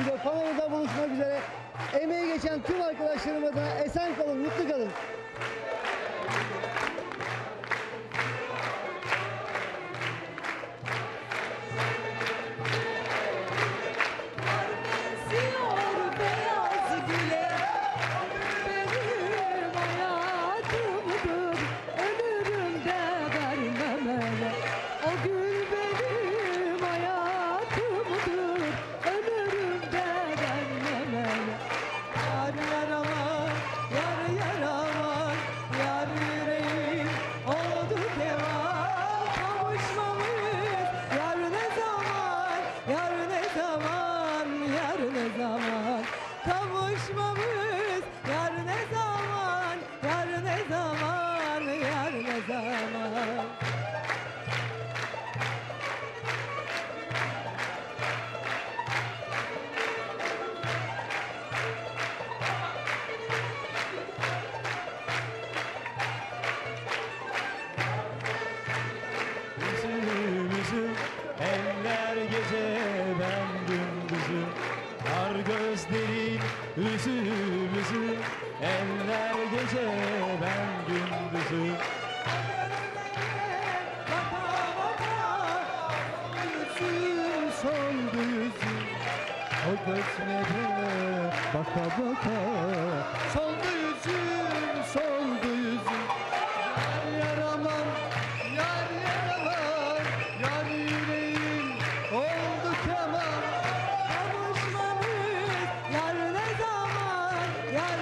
TV'de panorada buluşmak üzere. Emeği geçen tüm arkadaşlarım adına esen kalın, mutlu kalın. Ne zaman Kavuşmamız? Yar ne zaman? Yar ne zaman, yar ne zaman? Üzüm üzüm eller gece ben gündüzüm Ar gözlerin üzüm üzüm eller gece ben gündüzüm O gözlerine baka baka Soldu Yeah.